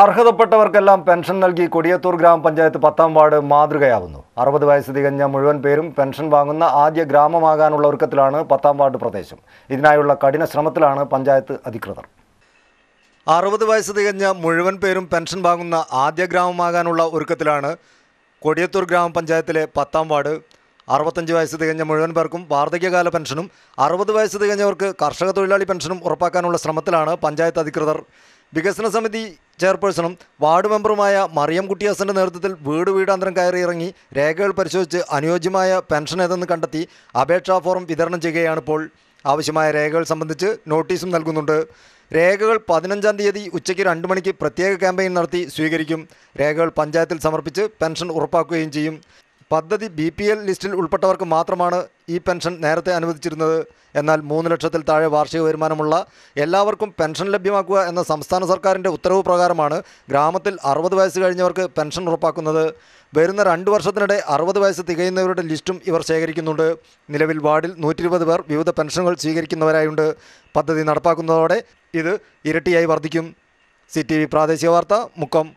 അർഹതപ്പെട്ടവർക്കെല്ലാം pension നൽകി കൊടിയത്തൂർ ഗ്രാമപഞ്ചായത്ത് പത്താം വാർഡ് മാതൃകയാവുന്നു. അറുപത് വയസ്സ് തികഞ്ഞ മുഴുവൻ പേരും പെൻഷൻ വാങ്ങുന്ന ആദ്യ ഗ്രാമമാകാനുള്ള ഒരുക്കത്തിലാണ് പത്താം വാർഡ് പ്രദേശം. ഇതിനായുള്ള കഠിന ശ്രമത്തിലാണ് പഞ്ചായത്ത് അധികൃതർ. അറുപത് വയസ്സ് തികഞ്ഞ മുഴുവൻ പേരും പെൻഷൻ വാങ്ങുന്ന ആദ്യ ഗ്രാമമാകാനുള്ള ഒരുക്കത്തിലാണ് കൊടിയത്തൂർ ഗ്രാമപഞ്ചായത്തിലെ പത്താം വാർഡ്. അറുപത്തഞ്ച് വയസ്സ് തികഞ്ഞ മുഴുവൻ പേർക്കും വാർദ്ധക്യകാല പെൻഷനും അറുപത് വയസ്സ് തികഞ്ഞവർക്ക് കർഷക തൊഴിലാളി പെൻഷനും ഉറപ്പാക്കാനുള്ള ശ്രമത്തിലാണ് പഞ്ചായത്ത് അധികൃതർ. വികസന സമിതി ചെയർപേഴ്സണും വാർഡ് മെമ്പറുമായ മറിയം കുട്ടിയാസന്റെ നേതൃത്വത്തിൽ വീട് വീടാന്തരം കയറി ഇറങ്ങി രേഖകൾ പരിശോധിച്ച് അനുയോജ്യമായ പെൻഷൻ ഏതെന്ന് കണ്ടെത്തി അപേക്ഷാ ഫോറം വിതരണം ചെയ്യുകയാണ് ഇപ്പോൾ ആവശ്യമായ രേഖകൾ സംബന്ധിച്ച് നോട്ടീസും നൽകുന്നുണ്ട്. രേഖകൾ പതിനഞ്ചാം തീയതി ഉച്ചയ്ക്ക് രണ്ട് മണിക്ക് പ്രത്യേക ക്യാമ്പയിൻ നടത്തി സ്വീകരിക്കും. രേഖകൾ പഞ്ചായത്തിൽ സമർപ്പിച്ച് പെൻഷൻ ഉറപ്പാക്കുകയും ചെയ്യും. പദ്ധതി ബി പി എൽ ലിസ്റ്റിൽ ഉൾപ്പെട്ടവർക്ക് മാത്രമാണ് ഈ പെൻഷൻ നേരത്തെ അനുവദിച്ചിരുന്നത്. എന്നാൽ മൂന്ന് ലക്ഷത്തിൽ താഴെ വാർഷിക വരുമാനമുള്ള എല്ലാവർക്കും പെൻഷൻ ലഭ്യമാക്കുക എന്ന സംസ്ഥാന സർക്കാരിന്റെ ഉത്തരവ് പ്രകാരമാണ് ഗ്രാമത്തിൽ അറുപത് വയസ്സ് കഴിഞ്ഞവർക്ക് പെൻഷൻ ഉറപ്പാക്കുന്നത്. വരുന്ന രണ്ട് വർഷത്തിനിടെ അറുപത് വയസ്സ് തികയുന്നവരുടെ ലിസ്റ്റും ഇവർ ശേഖരിക്കുന്നുണ്ട്. നിലവിൽ വാർഡിൽ നൂറ്റി ഇരുപത് പേർ വിവിധ പെൻഷനുകൾ സ്വീകരിക്കുന്നവരായുണ്ട്. പദ്ധതി നടപ്പാക്കുന്നതോടെ ഇത് ഇരട്ടിയായി വർദ്ധിക്കും. സി ടി വി പ്രാദേശിക വാർത്ത മുക്കം.